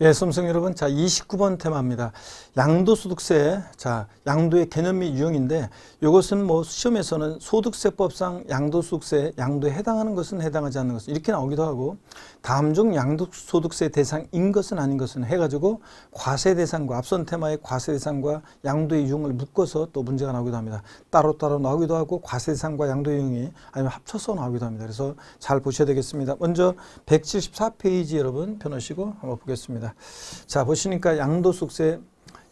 예, 수험생 여러분. 자, 29번 테마입니다. 양도소득세. 자, 양도의 개념 및 유형인데 이것은 뭐 시험에서는 소득세법상 양도소득세, 양도에 해당하는 것은 해당하지 않는 것은 이렇게 나오기도 하고 다음 중 양도소득세 대상인 것은 아닌 것은 해가지고 과세 대상과 앞선 테마의 과세 대상과 양도의 유형을 묶어서 또 문제가 나오기도 합니다. 따로따로 나오기도 하고 과세 대상과 양도의 유형이 아니면 합쳐서 나오기도 합니다. 그래서 잘 보셔야 되겠습니다. 먼저 174페이지 여러분 펴놓으시고 한번 보겠습니다. 자 보시니까 양도 소득세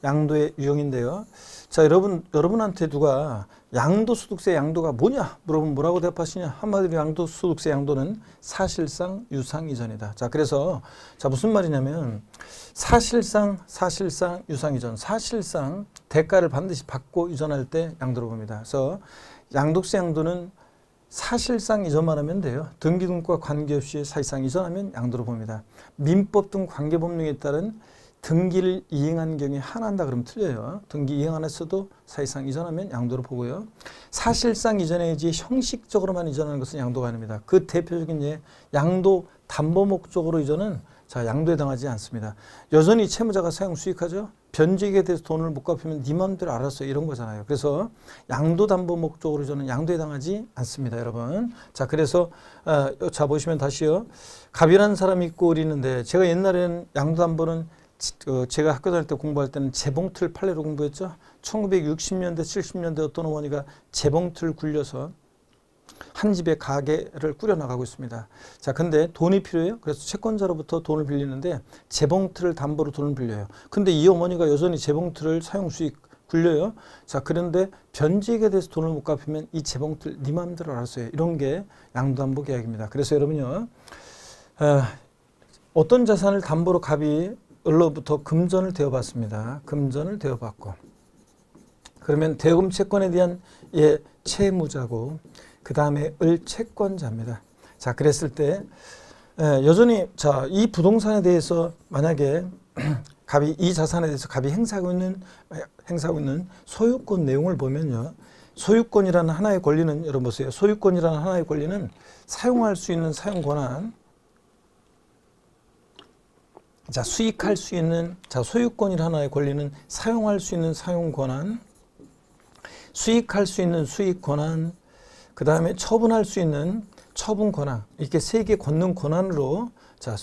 양도의 유형인데요. 자 여러분 여러분한테 누가 양도 소득세 양도가 뭐냐 물어보면 뭐라고 대답하시냐 한마디로 양도 소득세 양도는 사실상 유상 이전이다. 자 그래서 자 무슨 말이냐면 사실상 사실상 유상 이전 사실상 대가를 반드시 받고 이전할 때 양도로 봅니다. 그래서 양도세 양도는 사실상 이전만 하면 돼요. 등기 등과 관계없이 사실상 이전하면 양도로 봅니다. 민법 등 관계법령에 따른 등기를 이행한 경우에 하나한다 그러면 틀려요. 등기 이행 안 했어도 사실상 이전하면 양도로 보고요. 사실상 이전해야지 형식적으로만 이전하는 것은 양도가 아닙니다. 그 대표적인 예 양도 담보 목적으로 이전은 자 양도에 당하지 않습니다. 여전히 채무자가 사용 수익하죠. 변직에 대해서 돈을 못 갚으면 네 맘대로 알았어 이런 거잖아요. 그래서 양도 담보 목적으로 저는 양도에 당하지 않습니다, 여러분. 자 그래서 어, 자 보시면 다시요. 갑이라는 사람이 있고 우리는데 제가 옛날에는 양도 담보는 어, 제가 학교 다닐 때 공부할 때는 재봉틀 판례로 공부했죠. 1960년대, 70년대 어떤 어머니가 재봉틀 굴려서 한 집에 가게를 꾸려나가고 있습니다. 자, 근데 돈이 필요해요. 그래서 채권자로부터 돈을 빌리는데 재봉틀을 담보로 돈을 빌려요. 근데 이 어머니가 여전히 재봉틀을 사용 수익 굴려요. 자, 그런데 변직에 대해서 돈을 못 갚으면 이 재봉틀 네 마음대로 알아서 해. 이런 게 양도담보 계약입니다. 그래서 여러분요. 어, 어떤 자산을 담보로 갑이 을로부터 금전을 대어받습니다. 금전을 대어받고 그러면 대금 채권에 대한 예 채무자고 그 다음에 을 채권자입니다. 자 그랬을 때 예, 여전히 자 이 부동산에 대해서 만약에 갑이 이 자산에 대해서 갑이 행사하고 있는 행사하고 있는 소유권 내용을 보면요. 소유권이라는 하나의 권리는 여러분 보세요. 소유권이라는 하나의 권리는 사용할 수 있는 사용 권한 자, 수익할 수 있는 자, 소유권이 하나의 권리는 사용할 수 있는 사용 권한, 수익할 수 있는 수익 권한, 그 다음에 처분할 수 있는 처분 권한, 이렇게 세 개 권능 권한으로 자,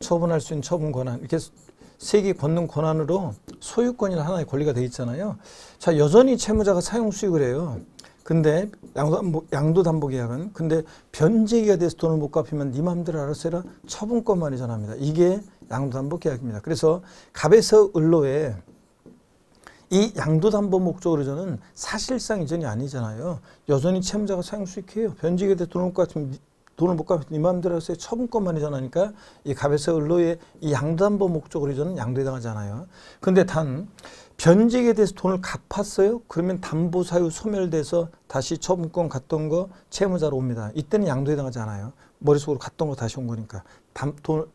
처분할 수 있는 처분 권한, 이렇게 세 개 권능 권한으로 소유권이 하나의 권리가 되어 있잖아요. 자, 여전히 채무자가 사용 수익을 해요. 근데 양도 담보 계약은 근데 변제기가 돼서 돈을 못 갚으면 네 맘대로 알아서 해라 처분권만 이 전합니다. 이게 양도담보 계약입니다. 그래서 갑에서 을로에 이 양도담보 목적으로 저는 사실상 이전이 아니잖아요. 여전히 채무자가 사용 수익해요. 변직에 대해 돈을 못 갚으면 돈을 못 갚으면 네 마음대로 해서 처분권만 이전하니까 이 갑에서 을로의 이 양도담보 목적으로 저는 양도에 당하잖아요. 근데 단 변직에 대해서 돈을 갚았어요? 그러면 담보 사유 소멸돼서 다시 처분권 갔던 거 채무자로 옵니다. 이때는 양도에 당하지 않아요. 머릿속으로 갔던 거 다시 온 거니까.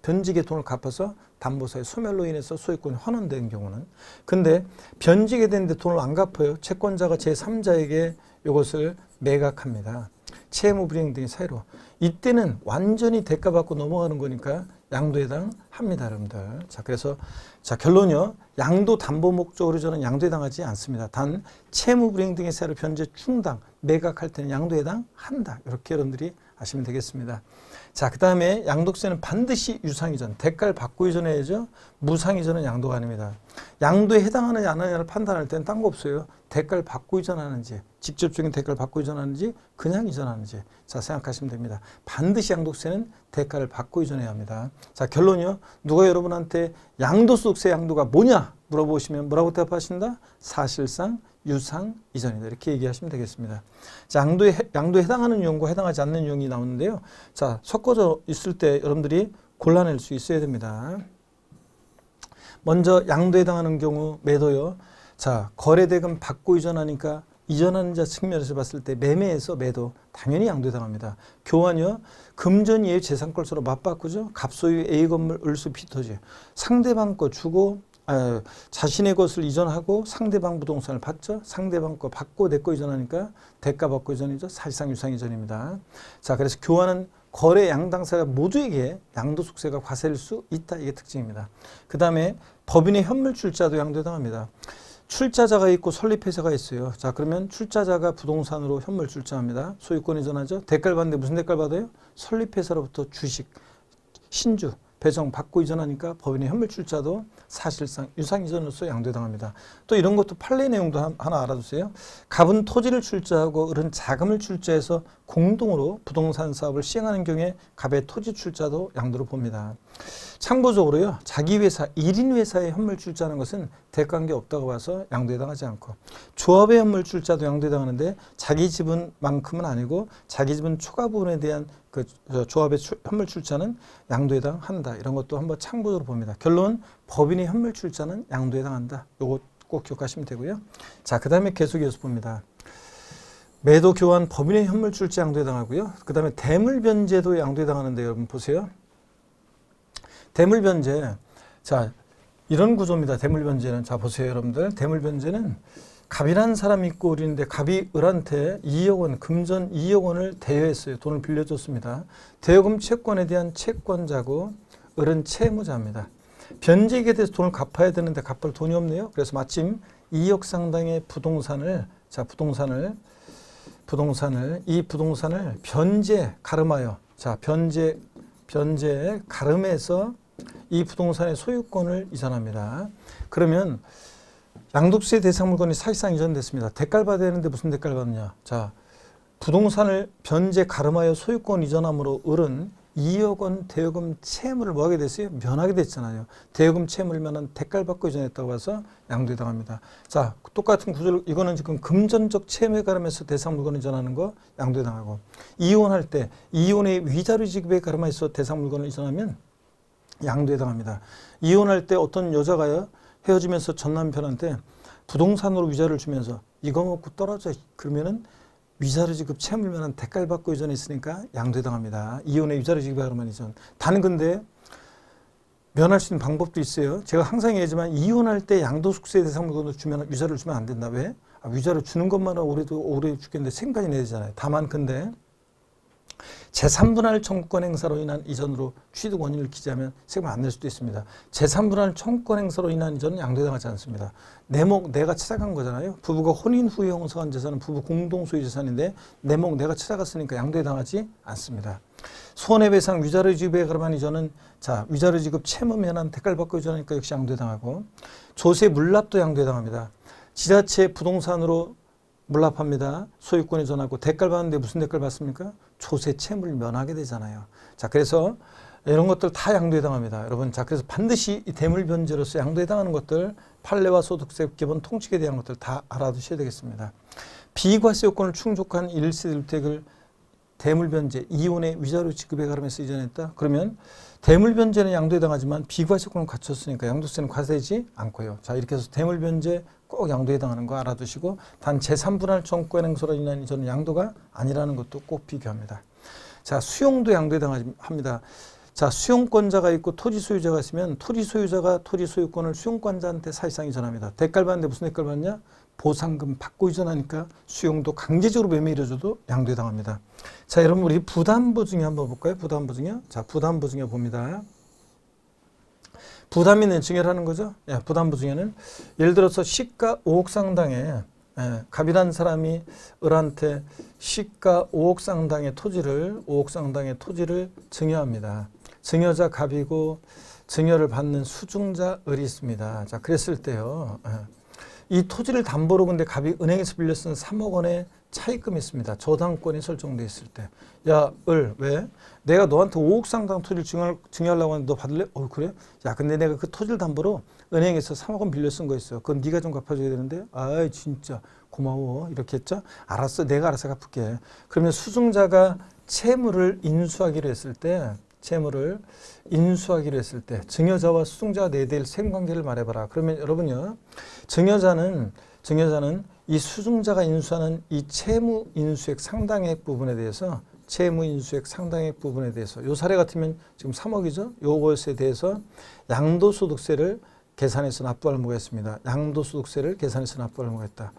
변직의 돈을 갚아서 담보사유 소멸로 인해서 소유권이 환원된 경우는. 근데 변직에 됐는데 돈을 안 갚아요. 채권자가 제3자에게 이것을 매각합니다. 채무 불이행 등의 사유로. 이때는 완전히 대가받고 넘어가는 거니까 양도 해당합니다, 여러분들. 자, 그래서 자 결론요. 양도 담보 목적으로 저는 양도 해당하지 않습니다. 단 채무 불이행 등의 사유로 변제 충당, 매각할 때는 양도 해당한다. 이렇게 여러분들이 아시면 되겠습니다. 자, 그 다음에 양도세는 반드시 유상이전, 대가를 받고 이전해야죠. 무상이전은 양도가 아닙니다. 양도에 해당하느냐 안 하느냐를 판단할 때는 딴 거 없어요. 대가를 받고 이전하는지, 직접적인 대가를 받고 이전하는지, 그냥 이전하는지. 자, 생각하시면 됩니다. 반드시 양도세는 대가를 받고 이전해야 합니다. 자, 결론이요. 누가 여러분한테 양도소득세 양도가 뭐냐? 물어보시면 뭐라고 대답하신다? 사실상 유상 이전이다. 이렇게 얘기하시면 되겠습니다. 자, 양도에, 양도에 해당하는 유형과 해당하지 않는 유형이 나오는데요. 자, 섞어져 있을 때 여러분들이 골라낼 수 있어야 됩니다. 먼저 양도에 해당하는 경우 매도요. 자, 거래대금 받고 이전하니까 이전하는 자 측면에서 봤을 때 매매에서 매도 당연히 양도에 해당합니다. 교환이요. 금전 이의 재산권서로 맞바꾸죠. 갑소유 A 건물 을수 피터지. 상대방 거 주고 아, 자신의 것을 이전하고 상대방 부동산을 받죠. 상대방 거 받고 내 거 이전하니까 대가 받고 이전이죠. 사실상 유상 이전입니다. 자, 그래서 교환은 거래 양당사가 모두에게 양도소득세가 과세될 수 있다. 이게 특징입니다. 그 다음에 법인의 현물 출자도 양도해당합니다. 출자자가 있고 설립회사가 있어요. 자 그러면 출자자가 부동산으로 현물 출자합니다. 소유권 이전하죠. 대가를 받는데 무슨 대가를 받아요? 설립회사로부터 주식, 신주, 배정 받고 이전하니까 법인의 현물 출자도 사실상 유상이전으로서 양도당합니다. 또 이런 것도 판례 내용도 하나 알아두세요. 갑은 토지를 출자하고 을은 자금을 출자해서 공동으로 부동산 사업을 시행하는 경우에 갑의 토지 출자도 양도로 봅니다. 참고적으로요. 자기 회사, 1인 회사의 현물 출자하는 것은 대가관계 없다고 봐서 양도에 당하지 않고 조합의 현물 출자도 양도에 당하는데 자기 지분만큼은 아니고 자기 지분 초과 부분에 대한 그 조합의 현물 출자는 양도에 당한다. 이런 것도 한번 참고적으로 봅니다. 결론 법인의 현물 출자는 양도에 당한다. 요거 꼭 기억하시면 되고요. 자, 그 다음에 계속 이어서 봅니다. 매도 교환 법인의 현물 출자 양도에 당하고요. 그 다음에 대물 변제도 양도에 당하는데 여러분 보세요. 대물 변제. 자, 이런 구조입니다. 대물 변제는. 자, 보세요, 여러분들. 대물 변제는 갑이라는 사람이 있고 우리인데 갑이 을한테 2억 원, 금전 2억 원을 대여했어요. 돈을 빌려줬습니다. 대여금 채권에 대한 채권자고 을은 채무자입니다. 변제에 대해서 돈을 갚아야 되는데 갚을 돈이 없네요. 그래서 마침 2억 상당의 부동산을 자 부동산을 부동산을 이 부동산을 변제 가름하여 자 변제 변제 가름해서 이 부동산의 소유권을 이전합니다. 그러면 양도세 대상 물건이 사실상 이전됐습니다. 대가를 받아야 되는데 무슨 대가를 받느냐. 자, 부동산을 변제 가름하여 소유권 이전함으로 을은 2억 원 대여금 채무를 뭐 하게 됐어요? 면하게 됐잖아요. 대여금 채무면은 대가를 받고 이전했다고 해서 양도에 당합니다. 자, 똑같은 구조를 이거는 지금 금전적 채무에 가름해서 대상 물건을 이전하는 거 양도에 당하고 이혼할 때 이혼의 위자료 지급에 가름해서 대상 물건을 이전하면 양도에 당합니다. 이혼할 때 어떤 여자가요 헤어지면서 전 남편한테 부동산으로 위자료를 주면서 이거 먹고 떨어져 그러면은 위자료 지급 채물면은 대가를 받고 이전에 있으니까 양도에 당합니다. 이혼의 위자료 지급하면 이전. 단 근데 면할 수 있는 방법도 있어요. 제가 항상 얘기하지만 이혼할 때 양도숙세 대상 물건을 주면 위자료를 주면 안 된다. 왜? 아, 위자료 주는 것만으로 오래도 오래 죽겠는데 생까지 내야 되잖아요. 다만 근데 제3분할 청구권 행사로 인한 이전으로 취득 원인을 기재하면 세금 안 낼 수도 있습니다. 제3분할 청구권 행사로 인한 이전은 양도당하지 않습니다. 내목 내가 찾아간 거잖아요. 부부가 혼인 후에 형성한 재산은 부부 공동 소유 재산인데 내목 내가 찾아갔으니까 양도에 당하지 않습니다. 손해배상 위자료 지급에 관한 이전은 자 위자료 지급 채무 면한 대가를 받고 이전하니까 역시 양도에 당하고 조세 물납도 양도에 당합니다. 지자체 부동산으로 물납합니다. 소유권 이 전하고 대가를 받는데 무슨 대가를 받습니까? 조세 채무를 면하게 되잖아요. 자, 그래서 이런 것들 다 양도에 해당합니다. 여러분, 자, 그래서 반드시 이 대물 변제로서 양도에 해당하는 것들, 판례와 소득세 기본 통칙에 대한 것들 다 알아두셔야 되겠습니다. 비과세 요건을 충족한 1세대 주택을 대물 변제, 이혼의 위자료 지급에 가름해서 이전했다. 그러면 대물 변제는 양도에 해당하지만 비과세권을 갖췄으니까 양도세는 과세되지 않고요. 자, 이렇게 해서 대물 변제 꼭 양도에 해당하는 거 알아두시고 단 제3분할 정권 행소로 인한 이전은 양도가 아니라는 것도 꼭 비교합니다. 자, 수용도 양도에 해당합니다. 자, 수용권자가 있고 토지 소유자가 있으면 토지 소유자가 토지 소유권을 수용권자한테 사실상 이전합니다. 대가를 받는데 무슨 대가를 받냐? 보상금 받고 이전하니까 수용도 강제적으로 매매 이뤄져도 양도에 당합니다. 자, 여러분 우리 부담보 중에 한번 볼까요? 부담보 중에. 자, 부담보 중에 봅니다. 부담 있는 증여라는 거죠. 예, 부담부 중에는 예를 들어서 시가 5억 상당의 예, 갑이란 사람이 을한테 시가 5억 상당의 토지를 5억 상당의 토지를 증여합니다. 증여자 갑이고 증여를 받는 수중자 을이 있습니다. 자, 그랬을 때요. 예, 이 토지를 담보로 근데 갑이 은행에서 빌려 쓴 3억 원의 차입금이 있습니다. 저당권이 설정돼 있을 때. 야, 을, 왜? 내가 너한테 5억 상당 토지를 증여, 증여하려고 하는데 너 받을래? 어, 그래? 야, 근데 내가 그 토지를 담보로 은행에서 3억 원 빌려 쓴 거 있어. 그건 네가 좀 갚아줘야 되는데. 아이, 진짜 고마워. 이렇게 했죠? 알았어. 내가 알아서 갚을게. 그러면 수증자가 채무를 인수하기로 했을 때 채무를 인수하기로 했을 때 증여자와 수증자가 내야 될 생관계를 말해봐라. 그러면 여러분요. 증여자는 증여자는 이 수증자가 인수하는 이 채무 인수액 상당액 부분에 대해서 채무 인수액 상당액 부분에 대해서 요 사례 같으면 지금 3억이죠. 요것에 대해서 양도소득세를 계산해서 납부할 의무가 있습니다. 양도소득세를 계산해서 납부할 의무가 있다.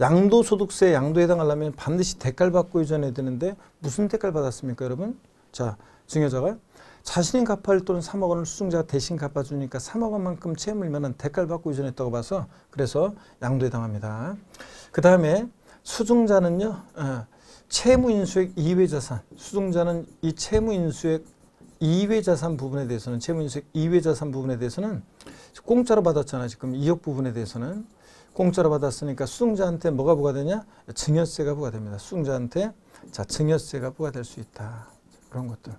양도소득세 양도에 해당하려면 반드시 대가를 받고 이전해야 되는데 무슨 대가를 받았습니까 여러분? 자, 증여자가 자신이 갚아야 할 돈은 3억 원을 수증자가 대신 갚아주니까 3억 원만큼 채무면은 대가를 받고 유전했다고 봐서 그래서 양도에 당합니다. 그 다음에 수증자는요, 어, 채무인수액 이외 자산. 수증자는 이 채무인수액 이외 자산 부분에 대해서는 채무인수액 이외 자산 부분에 대해서는 공짜로 받았잖아 지금 2억 부분에 대해서는 공짜로 받았으니까 수증자한테 뭐가 부과되냐? 증여세가 부과됩니다. 수증자한테 자 증여세가 부과될 수 있다. 그런 것들.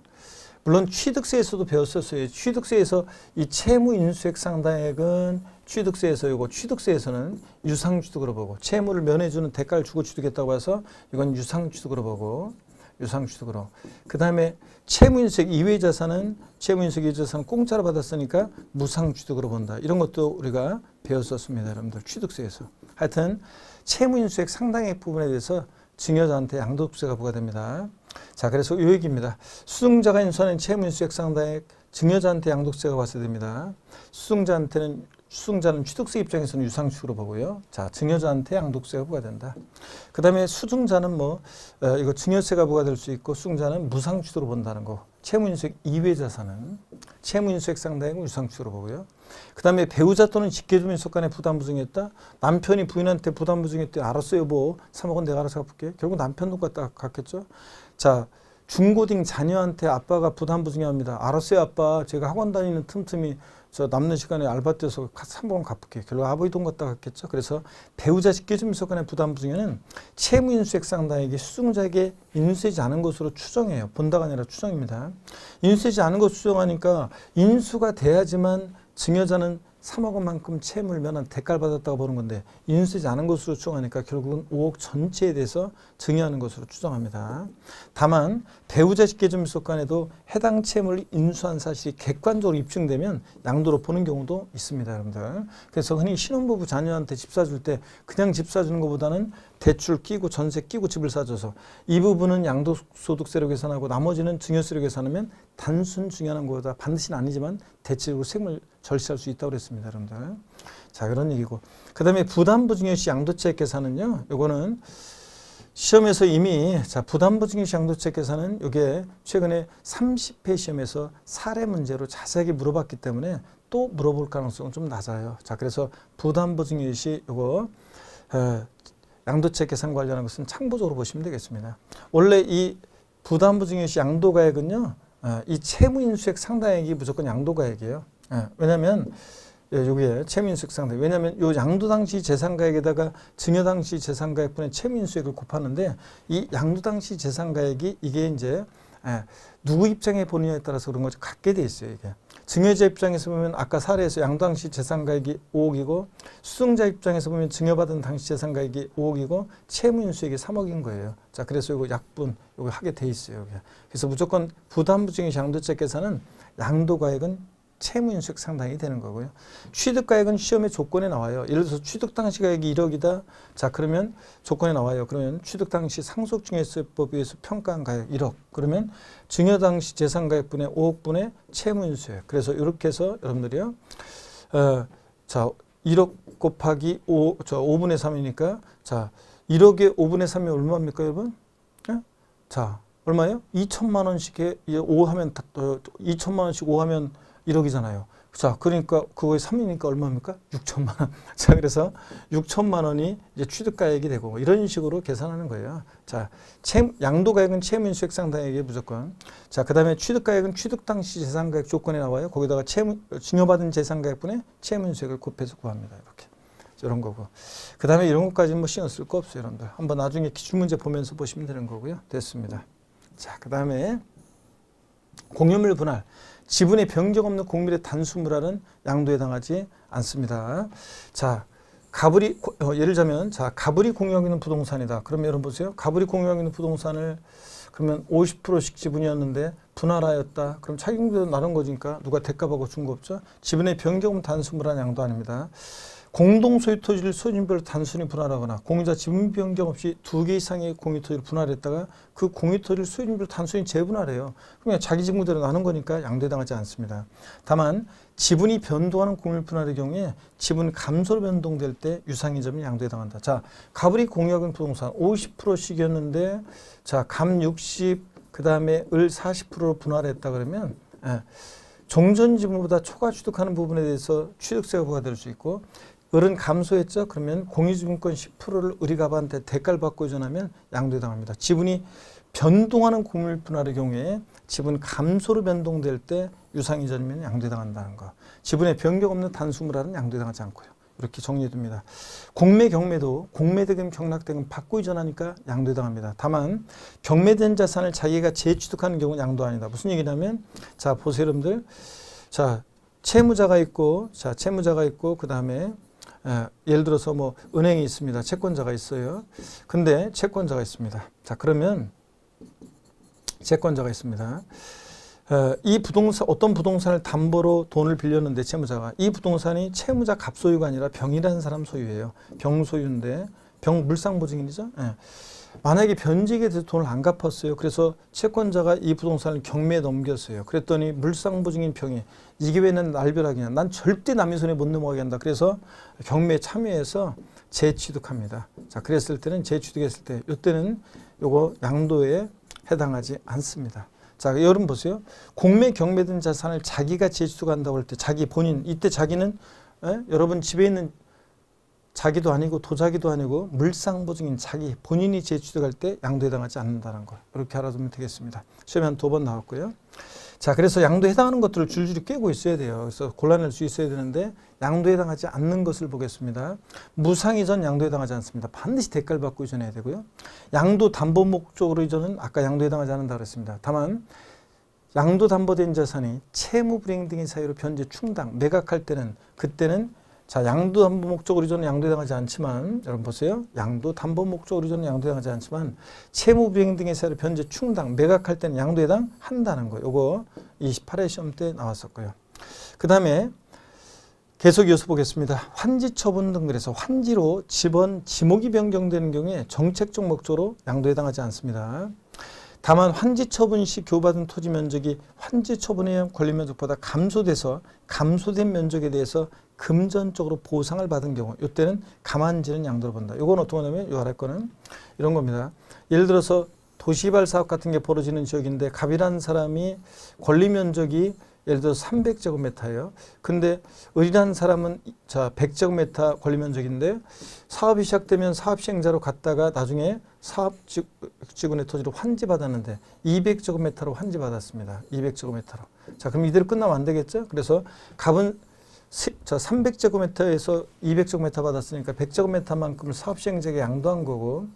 물론 취득세에서도 배웠었어요. 취득세에서 이 채무 인수액 상당액은 취득세에서 이거 취득세에서는 유상취득으로 보고 채무를 면해주는 대가를 주고 취득했다고 해서 이건 유상취득으로 보고 유상취득으로. 그 다음에 채무인수액 이외 자산은 채무인수액 이외 자산은 공짜로 받았으니까 무상취득으로 본다. 이런 것도 우리가 배웠었습니다. 여러분들 취득세에서. 하여튼 채무인수액 상당액 부분에 대해서 증여자한테 양도세가 부과됩니다. 자, 그래서 이 얘기입니다. 수증자가 인수하는 채무인수액 상당액 증여자한테 양도세가 발생 됩니다. 수증자한테는 수증자는 취득세 입장에서는 유상축으로 보고요. 자, 증여자한테 양도세가 부과된다. 그 다음에 수증자는 뭐, 어, 이거 증여세가 부과될 수 있고, 수증자는 무상취득으로 본다는 거. 채무인수액 이외 자산은 채무인수액 상당액은 유상축으로 보고요. 그 다음에 배우자 또는 직계주민 속간에 부담부증했다. 남편이 부인한테 부담부증했대. 알았어 여보. 3억 원 내가 알아서 갚을게. 결국 남편 돈 갖다 갚겠죠. 자, 중고딩 자녀한테 아빠가 부담 부증합니다. 알았어요 아빠. 제가 학원 다니는 틈틈이 저 남는 시간에 알바 뛰어서 3번 갚을게. 결국 아버지 돈 갖다 갚겠죠. 그래서 배우자 직계주민서 간의 부담 부증에는 채무 인수액 상당액이 수증자에게 인수되지 않은 것으로 추정해요. 본다가 아니라 추정입니다. 인수되지 않은 것으로 추정하니까 인수가 돼야지만 증여자는 3억 원만큼 채무를 면한 대가를 받았다고 보는 건데 인수되지 않은 것으로 추정하니까 결국은 5억 전체에 대해서 증여하는 것으로 추정합니다. 다만 배우자 직계점속 간에도 해당 채무를 인수한 사실이 객관적으로 입증되면 양도로 보는 경우도 있습니다. 여러분들. 그래서 흔히 신혼부부 자녀한테 집 사줄 때 그냥 집 사주는 것보다는 대출 끼고 전세 끼고 집을 사줘서 이 부분은 양도소득세로 계산하고 나머지는 증여세로 계산하면 단순 증여하는 것보다 반드시는 아니지만 대체적으로 세금을 절세할 수 있다고 그랬습니다. 여러분들. 자 그런 얘기고 그 다음에 부담부 증여시 양도채 계산은요. 요거는 시험에서 이미 자 부담부 증여시 양도채 계산은 이게 최근에 30회 시험에서 사례 문제로 자세하게 물어봤기 때문에 또 물어볼 가능성은 좀 낮아요. 자 그래서 부담부 증여시 요거 어, 양도채 계산 관련한 것은 참고적으로 보시면 되겠습니다. 원래 이 부담부 증여시 양도가액은요. 어, 이 채무인수액 상당액이 무조건 양도가액이에요. 예, 왜냐하면 예, 여기에 채무인수액 상당. 왜냐하면 요 양도 당시 재산가액에다가 증여 당시 재산가액분의 채무인수액을 곱하는데 이 양도 당시 재산가액이 이게 이제 예, 누구 입장에 보느냐에 따라서 그런 거죠. 같게 돼 있어요. 이게. 증여자 입장에서 보면 아까 사례에서 양도 당시 재산가액이 5억이고 수증자 입장에서 보면 증여받은 당시 재산가액이 5억이고 채무인수액이 3억인 거예요. 자, 그래서 이거 약분 이거 하게 돼 있어요. 그래서 무조건 부담부증의 양도자 계산은 양도가액은 채무인수액 상당이 되는 거고요. 취득가액은 시험의 조건에 나와요. 예를 들어서 취득 당시 가액이 1억이다. 자 그러면 조건에 나와요. 그러면 취득 당시 상속증여세법에 의해서 평가한 가액 1억. 그러면 증여 당시 재산가액분의 5억분의 채무인수액. 그래서 이렇게 해서 여러분들이요. 어, 자 1억 곱하기 5, 저 5분의 3이니까 자 1억에 5분의 3이 얼마입니까 여러분? 네? 자 얼마예요? 2천만 원씩에 5 하면 2천만 원씩 5 하면 1억이잖아요. 자, 그러니까 그거에 3이니까 얼마입니까? 6천만 원. 자, 그래서 6천만 원이 이제 취득가액이 되고 이런 식으로 계산하는 거예요. 자, 채, 양도가액은 채무인수액 상당액이 무조건. 자, 그 다음에 취득가액은 취득 당시 재산가액 조건에 나와요. 거기다가 채무, 증여받은 재산가액분의 채무인수액을 곱해서 구합니다. 이렇게. 이런 거고. 그 다음에 이런 것까지는 뭐 신경 쓸 거 없어요, 여러분들. 한번 나중에 기출문제 보면서 보시면 되는 거고요. 됐습니다. 자, 그 다음에 공유물 분할. 지분의 변경 없는 공밀의 단수물화는 양도에 당하지 않습니다. 자, 가불이 어, 예를 들자면 자 가불이 공유하고 있는 부동산이다. 그럼 여러분 보세요. 가불이 공유하고 있는 부동산을 그러면 50%씩 지분이었는데 분할하였다. 그럼 차익도 나눈 거니까 누가 대가받고 준 거 없죠. 지분의 변경 단수물한 양도 아닙니다. 공동 소유 토지를 소유인별로 단순히 분할하거나 공유자 지분 변경 없이 두 개 이상의 공유 토지를 분할했다가 그 공유 토지를 소유인별로 단순히 재분할해요. 그냥 자기 지분대로 나눈 거니까 양도당하지 않습니다. 다만 지분이 변동하는 공유 분할의 경우에 지분 감소로 변동될 때 유상이점이 양도에 당한다. 자, 가불이 공유하는 부동산 50%씩이었는데 자, 감 60, 그 다음에 을 40%로 분할했다 그러면 예, 종전 지분보다 초과 취득하는 부분에 대해서 취득세가 부과될 수 있고 을은 감소했죠. 그러면 공유지분권 10%를 을이갑한테 대가를 받고 이전하면 양도당합니다. 지분이 변동하는 고물 분할의 경우에 지분 감소로 변동될 때 유상이전이면 양도당한다는 거. 지분에 변경 없는 단수물화는 양도당하지 않고요. 이렇게 정리해둡니다. 공매 경매도 공매대금 경락대금 받고 이전하니까 양도당합니다. 다만 경매된 자산을 자기가 재취득하는 경우는 양도 아니다. 무슨 얘기냐면 자 보세요 여러분들 자 채무자가 있고 자 채무자가 있고 그 다음에 예를 들어서 뭐 은행이 있습니다. 채권자가 있어요. 근데 채권자가 있습니다. 자 그러면 채권자가 있습니다. 어, 이 부동산 어떤 부동산을 담보로 돈을 빌렸는데 채무자가 이 부동산이 채무자 갑소유가 아니라 병이라는 사람 소유예요. 병 소유인데 병 물상 보증인이죠. 예. 만약에 변직에 대해서 돈을 안 갚았어요. 그래서 채권자가 이 부동산을 경매에 넘겼어요. 그랬더니 물상보증인 병이 이게 왜난 날벼락이냐. 난 절대 남의 손에 못 넘어가게 한다. 그래서 경매에 참여해서 재취득합니다. 자, 그랬을 때는 재취득했을 때 이때는 요거 양도에 해당하지 않습니다. 자, 여러분 보세요. 공매 경매된 자산을 자기가 제출한다고 할 때 자기 본인 이때 자기는 에? 여러분 집에 있는 자기도 아니고 도자기도 아니고 물상보증인 자기 본인이 제출할 때 양도해당하지 않는다는 거 이렇게 알아두면 되겠습니다. 시험에 한 두 번 나왔고요. 자, 그래서 양도에 해당하는 것들을 줄줄이 꿰고 있어야 돼요. 그래서 곤란할 수 있어야 되는데 양도에 해당하지 않는 것을 보겠습니다. 무상 이전 양도에 해당하지 않습니다. 반드시 대가를 받고 이전해야 되고요. 양도 담보 목적으로 이전은 아까 양도에 해당하지 않는다 그랬습니다. 다만 양도 담보된 자산이 채무 불이행 등의 사유로 변제 충당 매각할 때는 그때는 자, 양도 담보 목적으로 이전은 양도당하지 않지만 여러분 보세요. 양도 담보 목적으로 이전은 양도당하지 않지만 채무 비행 등의 사례 변제 충당 매각할 때는 양도해당 한다는 거. 요거 28회 시험 때 나왔었고요. 그다음에 계속 이어서 보겠습니다. 환지 처분 등 그래서 환지로 집원 지목이 변경되는 경우에 정책적 목적으로 양도에 해당하지 않습니다. 다만 환지 처분 시 교부받은 토지 면적이 환지 처분에 의한 권리 면적보다 감소돼서 감소된 면적에 대해서 금전적으로 보상을 받은 경우 이때는 가만지는 양도를 본다. 이건 어떤 거냐면 요 아래 거는 이런 겁니다. 예를 들어서 도시개발 사업 같은 게 벌어지는 지역인데 갑이라는 사람이 권리 면적이 예를 들어 서 300제곱미터예요. 근데 을이라는 사람은 자 100제곱미터 권리 면적인데 사업이 시작되면 사업 시행자로 갔다가 나중에 사업 직원의 토지를 환지받았는데 200제곱미터로 환지받았습니다. 200제곱미터로. 자 그럼 이대로 끝나면 안 되겠죠? 그래서 갑은 저 300제곱미터에서 200제곱미터 받았으니까 100제곱미터만큼을 사업시행자에게 양도한 거고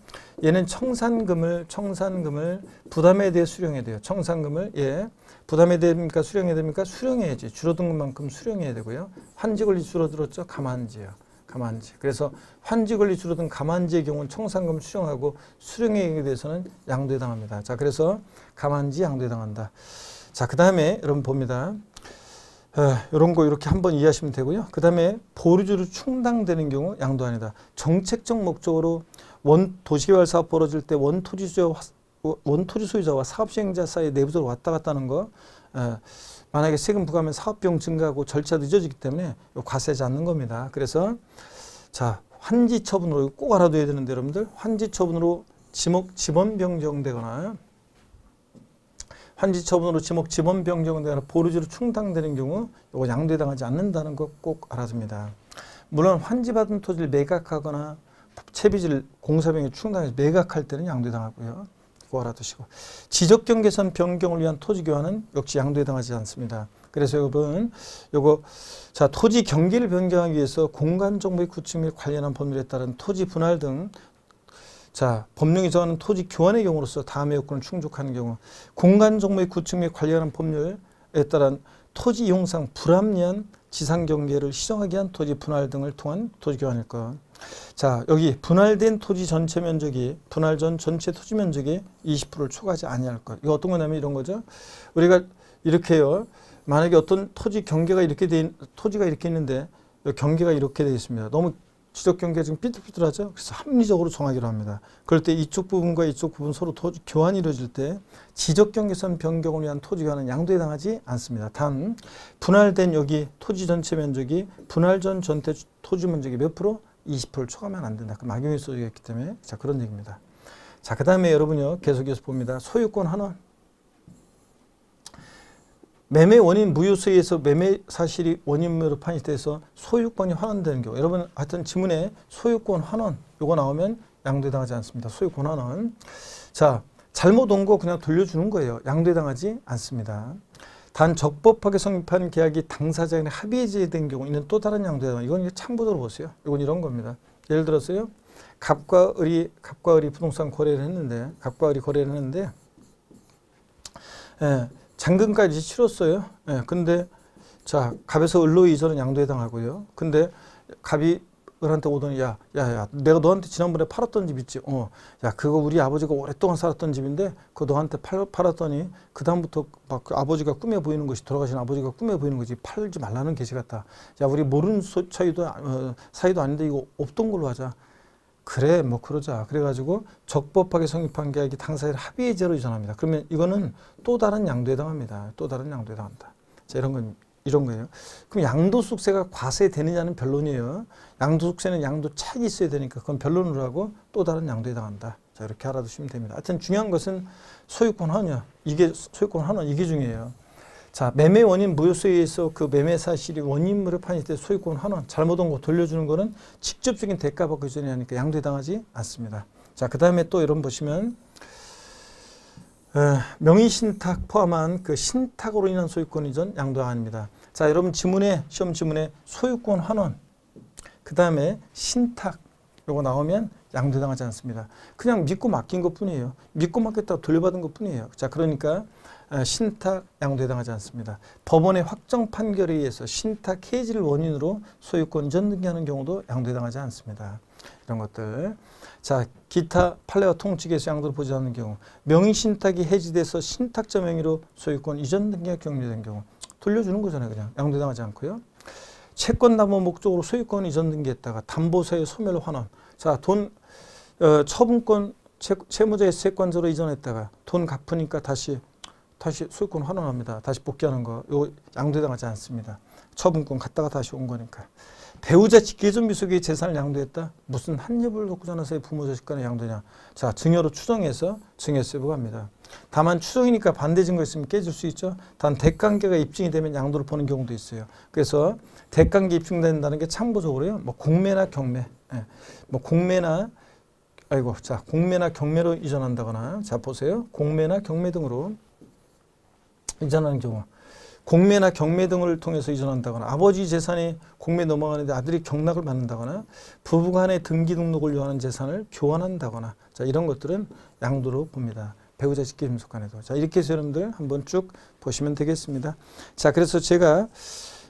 얘는 청산금을 청산금을 부담에 대해 수령해야 돼요. 청산금을 예 부담해야 됩니까 수령해야 됩니까 수령해야지 줄어든 것만큼 수령해야 되고요. 환지 권리 줄어들었죠 가만지요. 가만지. 그래서 환지 권리 줄어든 가만지의 경우는 청산금 수령하고 수령액에 대해서는 양도에 당합니다. 자 그래서 가만지 양도에 당한다. 자 그 다음에 여러분 봅니다. 이런 거 이렇게 한번 이해하시면 되고요. 그 다음에 보류주로 충당되는 경우 양도 아니다. 정책적 목적으로 원 도시개발 사업 벌어질 때 원토지 소유자 원토지 소유자와 사업 시행자 사이 내부적으로 왔다 갔다 하는 거 에, 만약에 세금 부과하면 사업 비용 증가하고 절차 늦어지기 때문에 과세하지 않는 겁니다. 그래서 자 환지 처분으로 꼭 알아둬야 되는데 여러분들 환지 처분으로 지목 지번 변경되거나 환지 처분으로 지목 지번 변경되거나 보류지로 충당되는 경우 이거 양도당하지 않는다는 거꼭 알아둡니다. 물론 환지 받은 토지를 매각하거나 채비지를 공사비용에 충당해서 매각할 때는 양도당하고요. 이거 알아두시고 지적경계선 변경을 위한 토지 교환은 역시 양도에 당하지 않습니다. 그래서 여러분 요거 자 토지 경계를 변경하기 위해서 공간 정보의 구축 및 관련한 법률에 따른 토지 분할 등 자, 법령이 정하는 토지 교환의 경우로서 다음의 요건을 충족하는 경우 공간 정보의 구축 및 관련한 법률에 따른 토지 이용상 불합리한 지상 경계를 시정하기 위한 토지 분할 등을 통한 토지 교환일 것. 자, 여기 분할된 토지 전체 면적이 분할 전 전체 토지 면적이 20%를 초과하지 아니할 것. 이거 어떤 거냐면 이런 거죠. 우리가 이렇게요. 만약에 어떤 토지 경계가 이렇게 돼 토지가 이렇게 있는데 경계가 이렇게 되어 있습니다. 너무 지적 경계가 지금 삐뚤삐뚤하죠. 그래서 합리적으로 정하기로 합니다. 그럴 때 이쪽 부분과 이쪽 부분 서로 토지 교환이 이루어질 때 지적 경계선 변경을 위한 토지 교환은 양도에 당하지 않습니다. 단 분할된 여기 토지 전체 면적이 분할 전 전체 토지 면적이 몇 프로? 20%를 초과하면 안 된다. 그 막용인 소지였기 때문에 자 그런 얘기입니다. 자 그 다음에 여러분요 계속해서 봅니다. 소유권 환원. 매매 원인 무효수에서 매매 사실이 원인으로 판시돼서 소유권이 환원되는 경우 여러분 하여튼 지문에 소유권 환원 요거 나오면 양도당하지 않습니다. 소유권 환원 자 잘못 온 거 그냥 돌려주는 거예요. 양도당하지 않습니다. 단 적법하게 성립한 계약이 당사자 간에 합의해제된 경우 이는 또 다른 양도당 이건 참고적으로 보세요. 이건 이런 겁니다. 예를 들었어요. 갑과 을이 갑과 을이 부동산 거래를 했는데 갑과 을이 거래를 했는데 예, 잔금까지 치렀어요. 예, 근데 자 갑에서 을로 이전은 양도해 당하고요. 근데 갑이 을한테 오더니 야, 야, 야, 내가 너한테 지난번에 팔았던 집 있지? 어, 야, 그거 우리 아버지가 오랫동안 살았던 집인데 그거 너한테 팔, 팔았더니 그 다음부터 막 그 아버지가 꿈에 보이는 것이 돌아가신 아버지가 꿈에 보이는 것이 팔지 말라는 계시 같다. 야, 우리 모르는 소, 차이도 어, 사이도 아닌데 이거 없던 걸로 하자. 그래 뭐 그러자 그래가지고 적법하게 성립한 계약이 당사자 합의제로 이전합니다. 그러면 이거는 또 다른 양도에 해당합니다. 또 다른 양도에 해당한다. 자 이런 건 이런 거예요. 그럼 양도숙세가 과세되느냐는 변론이에요. 양도숙세는 양도 차익이 있어야 되니까 그건 변론으로 하고 또 다른 양도에 해당한다. 자 이렇게 알아두시면 됩니다. 하여튼 중요한 것은 소유권 환원 이게 소유권 환원 이게 중요해요. 자, 매매 원인 무효수에 의해서 그 매매 사실이 원인물을 판일 때 소유권 환원, 잘못 온 거 돌려주는 거는 직접적인 대가 받고 전에 하니까 양도당하지 않습니다. 자, 그 다음에 또 이런 보시면 어, 명의신탁 포함한 그 신탁으로 인한 소유권 이전 양도 아닙니다. 자, 여러분 지문에 시험 지문에 소유권 환원, 그 다음에 신탁 요거 나오면 양도당하지 않습니다. 그냥 믿고 맡긴 것 뿐이에요. 믿고 맡겼다고 돌려받은 것 뿐이에요. 자, 그러니까 아, 신탁 양도해당하지 않습니다. 법원의 확정 판결에 의해서 신탁 해지를 원인으로 소유권 전 등기하는 경우도 양도해당하지 않습니다. 이런 것들. 자, 기타 판례와 통칙에서 양도를 보지 않는 경우, 명의신탁이 해지돼서 신탁자 명의로 소유권 이전 등기가 격려된 경우 돌려주는 거잖아요. 그냥 양도당하지 않고요. 채권 담보 목적으로 소유권 이전 등기했다가 담보사의 소멸 환원. 자, 돈 어, 처분권 채, 채무자의 채권자로 이전했다가 돈 갚으니까 다시 다시 소유권 환원합니다. 다시 복귀하는 거. 요 양도당하지 않습니다. 처분권 갔다가 다시 온 거니까. 배우자 직계전 미속의 재산을 양도했다. 무슨 한 입을 놓고 자나서의 부모 자식 간의 양도냐. 자, 증여로 추정해서 증여세 부과합니다. 다만 추정이니까 반대 증거 있으면 깨질 수 있죠. 단 대관계가 입증이 되면 양도를 보는 경우도 있어요. 그래서 대관계 입증된다는 게 참고적으로요. 뭐 공매나 경매, 예. 뭐 공매나 아이고 자 공매나 경매로 이전한다거나 자 보세요. 공매나 경매 등으로 이전하는 경우 공매나 경매 등을 통해서 이전한다거나 아버지 재산이 공매 넘어가는데 아들이 경락을 받는다거나 부부 간의 등기 등록을 요하는 재산을 교환한다거나 자 이런 것들은 양도로 봅니다. 배우자 직계임속 간에도 자 이렇게 해서 여러분들 한번 쭉 보시면 되겠습니다. 자 그래서 제가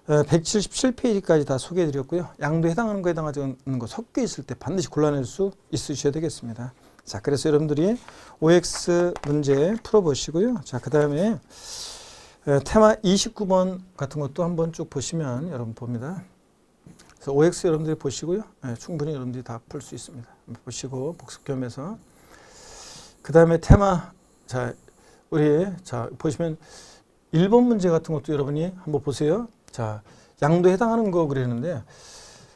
177페이지까지 어, 다 소개해 드렸고요. 양도에 해당하는 거 해당하지 않는 거 섞여 있을 때 반드시 골라낼 수 있으셔야 되겠습니다. 자 그래서 여러분들이 OX 문제 풀어보시고요. 자 그 다음에 테마 29번 같은 것도 한번 쭉 보시면 여러분 봅니다. 그래서 OX 여러분들이 보시고요. 네, 충분히 여러분들이 다 풀 수 있습니다. 보시고 복습 겸해서 그 다음에 테마 자 우리 자 보시면 1번 문제 같은 것도 여러분이 한번 보세요. 자 양도 해당하는 거 그랬는데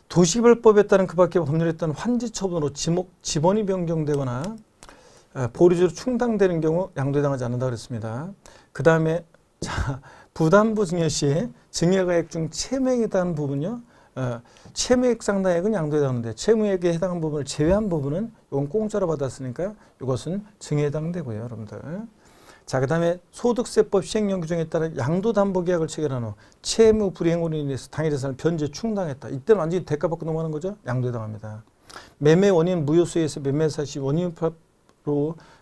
도시별법에 따른 그 밖에 법률에 따른 환지 처분으로 지목, 지번이 변경되거나 보류제로 충당되는 경우 양도해당하지 않는다 그랬습니다. 그 다음에 자, 부담부 증여 시 증여가액 중 채무액에 해당하는 부분요. 어, 채무액 상당액은 양도에 해당하는데 채무액에 해당한 부분을 제외한 부분은 이건 공짜로 받았으니까 이것은 증여에 해당되고요. 여러분들. 자, 그 다음에 소득세법 시행령 규정에 따라 양도담보계약을 체결한 후 채무 불이행으로 인해서 당해 재산을 변제 충당했다. 이때는 완전히 대가받고 넘어가는 거죠. 양도에 해당합니다. 매매 원인 무효수에서 매매 사실 원인으로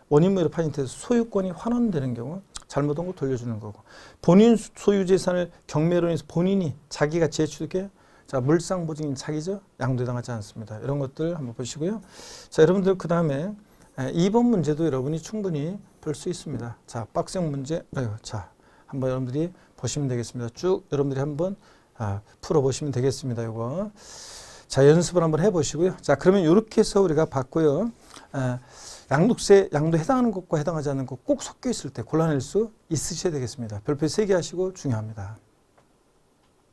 원인무효로 판인돼서 소유권이 환원되는 경우 잘못한 거 돌려주는 거고 본인 소유 재산을 경매로 인해서 본인이 자기가 제출게 자 물상 보증인 자기죠 양도당하지 않습니다 이런 것들 한번 보시고요 자 여러분들 그 다음에 2번 문제도 여러분이 충분히 볼수 있습니다. 자 빡생 문제 자 한번 여러분들이 보시면 되겠습니다. 쭉 여러분들이 한번 아, 풀어보시면 되겠습니다 이거. 자 연습을 한번 해보시고요. 자 그러면 이렇게 해서 우리가 봤고요. 아, 양도세, 양도 해당하는 것과 해당하지 않는 것 꼭 섞여 있을 때 골라낼 수 있으셔야 되겠습니다. 별표 3개 하시고 중요합니다.